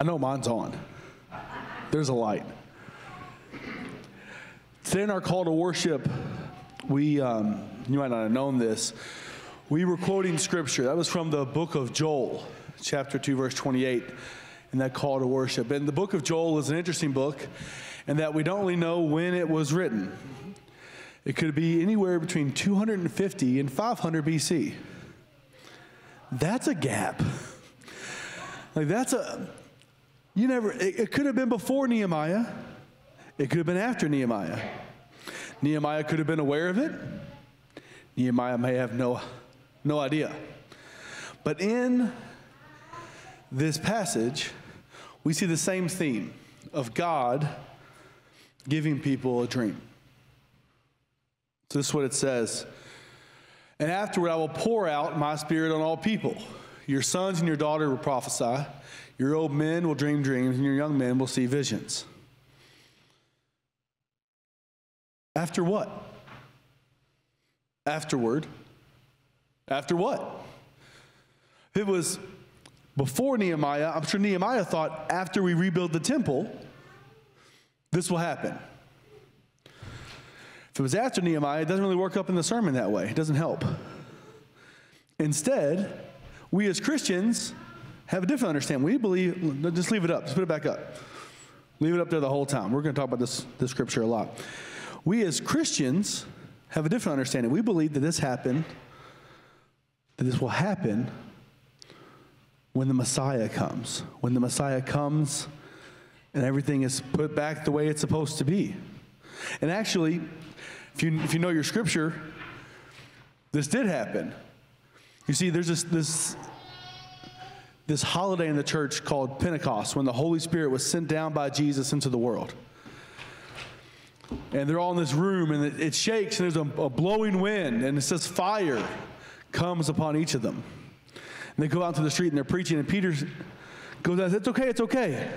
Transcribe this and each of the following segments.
I know mine's on. There's a light. Today in our call to worship, we, um, you might not have known this, we were quoting scripture. That was from the book of Joel, chapter 2, verse 28, in that call to worship. And the book of Joel is an interesting book, in that we don't really know when it was written. It could be anywhere between 250 and 500 BC. That's a gap. Like, that's a, you never, it, it could have been before Nehemiah, it could have been after Nehemiah. Nehemiah could have been aware of it. Nehemiah may have no, no idea. But in this passage, we see the same theme of God giving people a dream. So this is what it says. And afterward, I will pour out my spirit on all people. Your sons and your daughter will prophesy. Your old men will dream dreams, and your young men will see visions. After what? Afterward. After what? It was before Nehemiah. I'm sure Nehemiah thought after we rebuild the temple, this will happen. If it was after Nehemiah, it doesn't really work up in the sermon that way. It doesn't help. Instead, we as Christians have a different understanding. We believe, just leave it up, just put it back up. Leave it up there the whole time. We're going to talk about this, this scripture a lot. We as Christians have a different understanding. We believe that this happened, that this will happen when the Messiah comes. When the Messiah comes and everything is put back the way it's supposed to be. And actually, if you, if you know your scripture, this did happen. You see, there's this, this, this holiday in the church called Pentecost when the Holy Spirit was sent down by Jesus into the world. And they're all in this room and it, it shakes and there's a, a blowing wind and it says fire comes upon each of them. And they go out to the street and they're preaching and Peter goes out, it's okay, it's okay.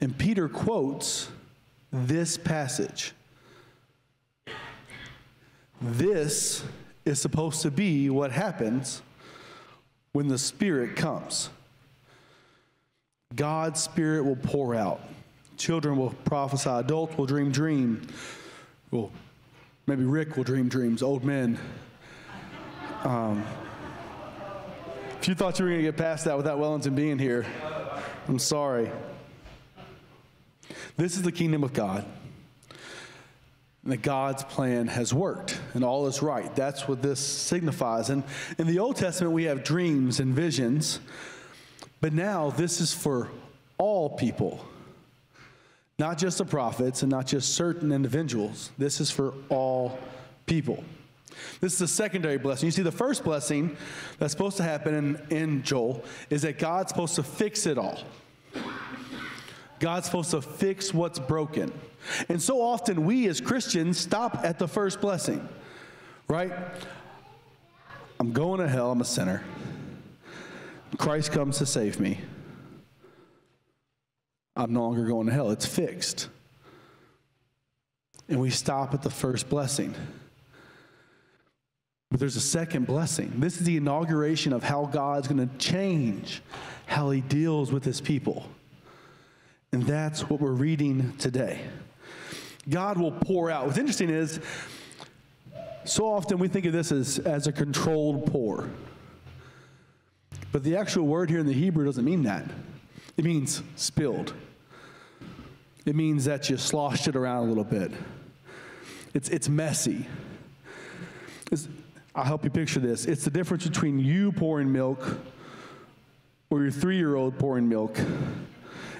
And Peter quotes this passage. This is supposed to be what happens when the Spirit comes. God's Spirit will pour out. Children will prophesy. Adults will dream dream. Well, maybe Rick will dream dreams. Old men. Um, if you thought you were going to get past that without Wellington being here, I'm sorry. This is the kingdom of God that God's plan has worked and all is right. That's what this signifies. And in the Old Testament, we have dreams and visions, but now this is for all people, not just the prophets and not just certain individuals. This is for all people. This is a secondary blessing. You see, the first blessing that's supposed to happen in, in Joel is that God's supposed to fix it all. God's supposed to fix what's broken. And so often we as Christians stop at the first blessing, right? I'm going to hell, I'm a sinner. Christ comes to save me. I'm no longer going to hell. It's fixed. And we stop at the first blessing. But there's a second blessing. This is the inauguration of how God's going to change how he deals with his people. And that's what we're reading today. God will pour out. What's interesting is, so often we think of this as, as a controlled pour. But the actual word here in the Hebrew doesn't mean that. It means spilled. It means that you sloshed it around a little bit. It's, it's messy. It's, I'll help you picture this. It's the difference between you pouring milk or your three year old pouring milk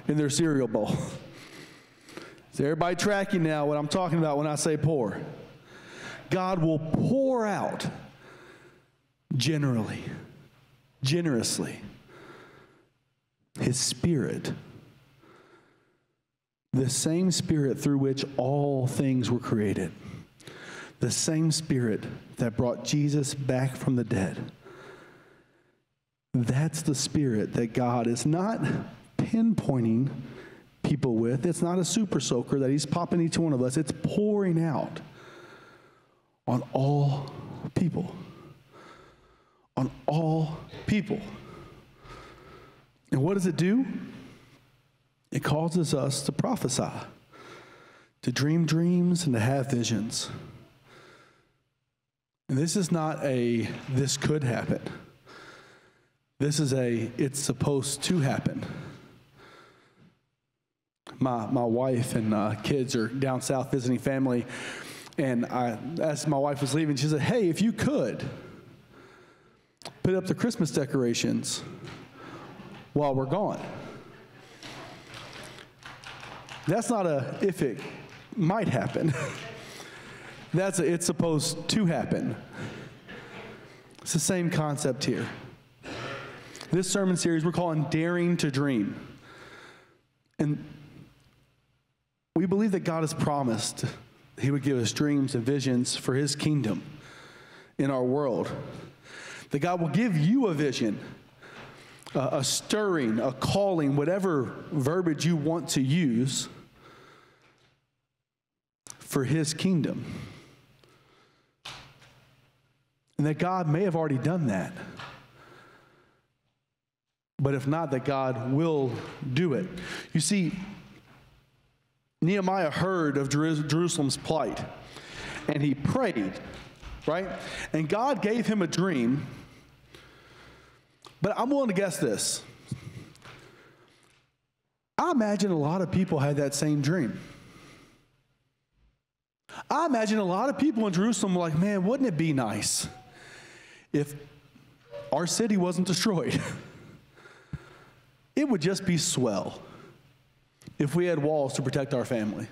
in their cereal bowl. Is everybody tracking now what I'm talking about when I say pour? God will pour out generally, generously, His Spirit. The same Spirit through which all things were created. The same Spirit that brought Jesus back from the dead. That's the Spirit that God is not pinpointing people with. It's not a super soaker that he's popping each one of us, it's pouring out on all people. On all people. And what does it do? it causes us to prophesy, to dream dreams, and to have visions. And this is not a this could happen. This is a it's supposed to happen. My, my wife and uh, kids are down south visiting family. And I, as my wife was leaving, she said, Hey, if you could, put up the Christmas decorations while we're gone. That's not a if it might happen. That's a, it's supposed to happen. It's the same concept here. This sermon series we're calling Daring to Dream. And we believe that God has promised He would give us dreams and visions for His kingdom in our world. That God will give you a vision, a, stirring, a calling, whatever verbiage you want to use for His kingdom. And that God may have already done that. But if not, that God will do it. You see, Nehemiah heard of Jerusalem's plight and he prayed, right? And God gave him a dream. But I'm willing to guess this. I imagine a lot of people had that same dream. I imagine a lot of people in Jerusalem were like, man, wouldn't it be nice if our city wasn't destroyed? it would just be swell if we had walls to protect our family.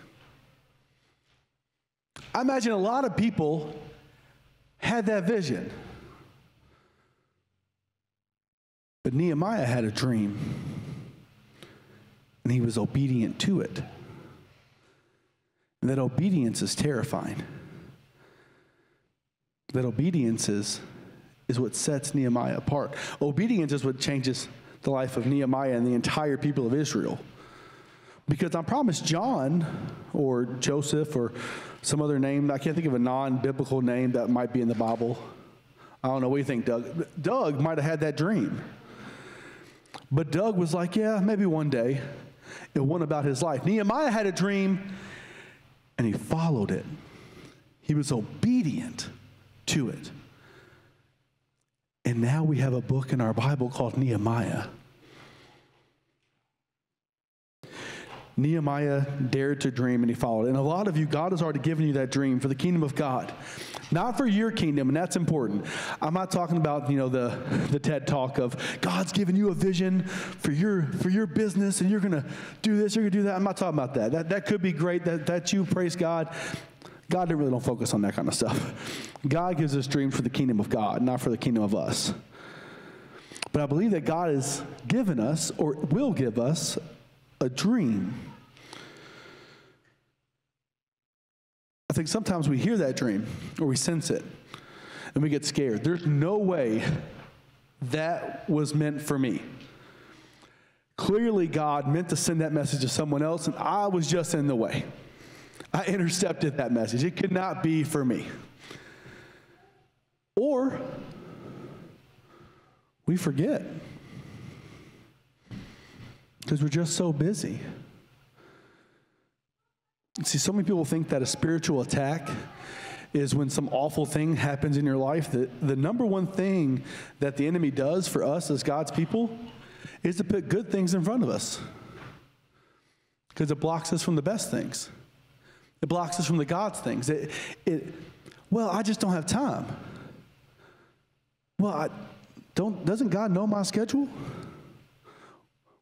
I imagine a lot of people had that vision. But Nehemiah had a dream, and he was obedient to it. And that obedience is terrifying. That obedience is, is what sets Nehemiah apart. Obedience is what changes the life of Nehemiah and the entire people of Israel. Because I promise John or Joseph or some other name, I can't think of a non biblical name that might be in the Bible. I don't know. What do you think, Doug? Doug might have had that dream. But Doug was like, yeah, maybe one day. It went about his life. Nehemiah had a dream and he followed it, he was obedient to it. And now we have a book in our Bible called Nehemiah. Nehemiah dared to dream and he followed. And a lot of you, God has already given you that dream for the kingdom of God, not for your kingdom, and that's important. I'm not talking about you know the the TED talk of God's given you a vision for your for your business and you're gonna do this, you're gonna do that. I'm not talking about that. That that could be great. That that you praise God. God really don't focus on that kind of stuff. God gives us dreams for the kingdom of God, not for the kingdom of us. But I believe that God has given us or will give us a dream. I think sometimes we hear that dream or we sense it and we get scared. There's no way that was meant for me. Clearly, God meant to send that message to someone else, and I was just in the way. I intercepted that message. It could not be for me. Or we forget because we're just so busy. See, so many people think that a spiritual attack is when some awful thing happens in your life. That the number one thing that the enemy does for us as God's people is to put good things in front of us because it blocks us from the best things. It blocks us from the God's things. It, it, well, I just don't have time. Well, I don't, doesn't God know my schedule?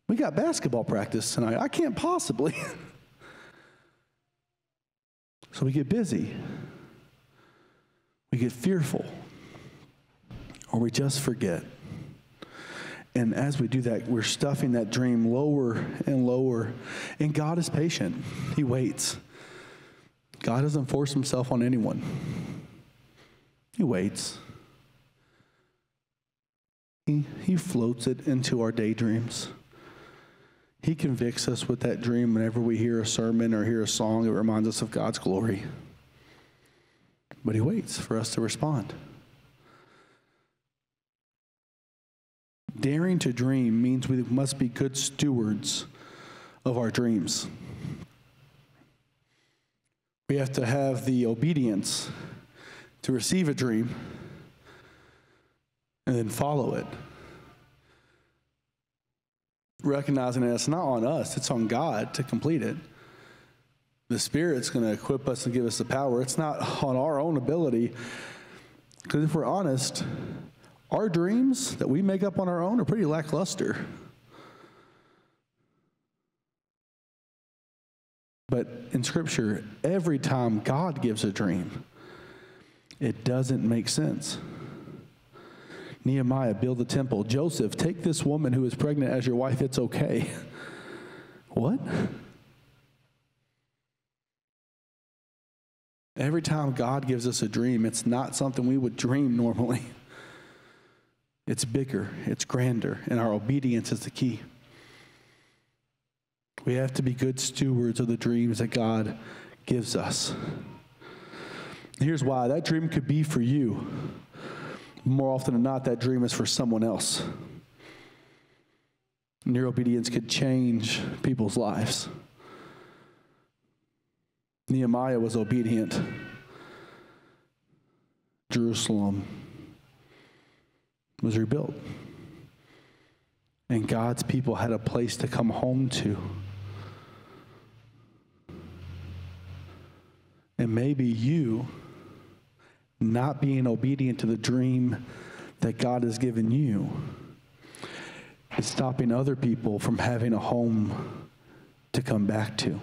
We got basketball practice tonight. I can't possibly. so we get busy. We get fearful. Or we just forget. And as we do that, we're stuffing that dream lower and lower. And God is patient, He waits. God doesn't force Himself on anyone, He waits. He, he floats it into our daydreams. He convicts us with that dream whenever we hear a sermon or hear a song it reminds us of God's glory. But He waits for us to respond. Daring to dream means we must be good stewards of our dreams. We have to have the obedience to receive a dream and then follow it. Recognizing that it's not on us, it's on God to complete it. The Spirit's going to equip us and give us the power. It's not on our own ability. Because if we're honest, our dreams that we make up on our own are pretty lackluster. But in Scripture, every time God gives a dream, it doesn't make sense. Nehemiah, build the temple. Joseph, take this woman who is pregnant as your wife. It's okay. what? Every time God gives us a dream, it's not something we would dream normally. It's bigger, it's grander, and our obedience is the key. We have to be good stewards of the dreams that God gives us. Here's why that dream could be for you. More often than not, that dream is for someone else. And your obedience could change people's lives. Nehemiah was obedient. Jerusalem was rebuilt. And God's people had a place to come home to. And maybe you, not being obedient to the dream that God has given you, is stopping other people from having a home to come back to.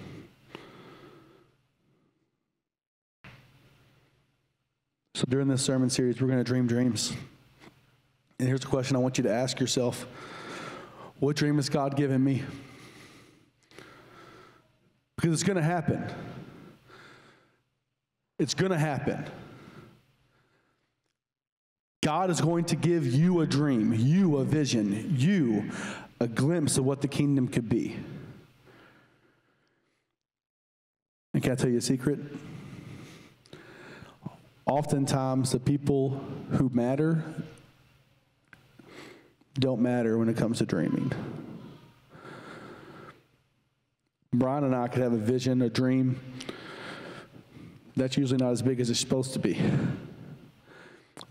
So during this sermon series, we're going to dream dreams. And here's a question I want you to ask yourself What dream has God given me? Because it's going to happen. It's going to happen. God is going to give you a dream, you a vision, you a glimpse of what the kingdom could be. And can I tell you a secret? Oftentimes, the people who matter don't matter when it comes to dreaming. Brian and I could have a vision, a dream, that's usually not as big as it's supposed to be.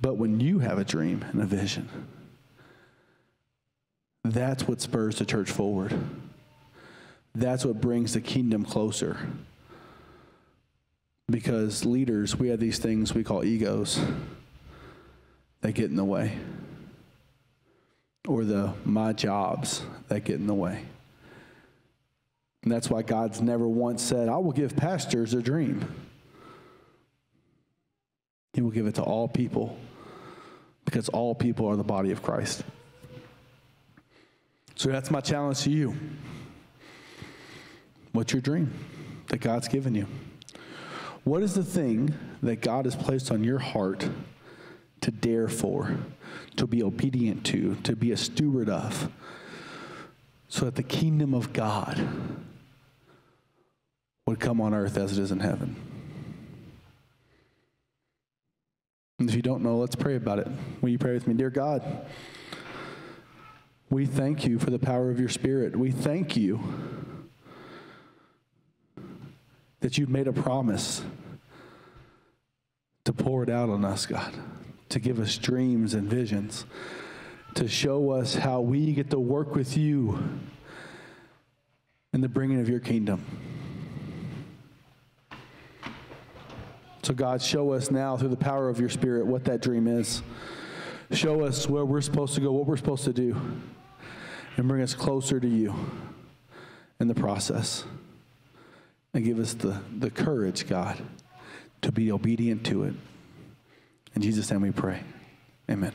But when you have a dream and a vision, that's what spurs the church forward. That's what brings the kingdom closer. Because leaders, we have these things we call egos that get in the way, or the my jobs that get in the way. And that's why God's never once said, I will give pastors a dream. He will give it to all people because all people are the body of Christ. So that's my challenge to you. What's your dream that God's given you? What is the thing that God has placed on your heart to dare for, to be obedient to, to be a steward of, so that the kingdom of God would come on earth as it is in heaven? And if you don't know, let's pray about it. Will you pray with me? Dear God, we thank you for the power of your Spirit. We thank you that you've made a promise to pour it out on us, God, to give us dreams and visions, to show us how we get to work with you in the bringing of your kingdom. So, God, show us now through the power of your Spirit what that dream is. Show us where we're supposed to go, what we're supposed to do, and bring us closer to you in the process. And give us the, the courage, God, to be obedient to it. In Jesus' name we pray. Amen.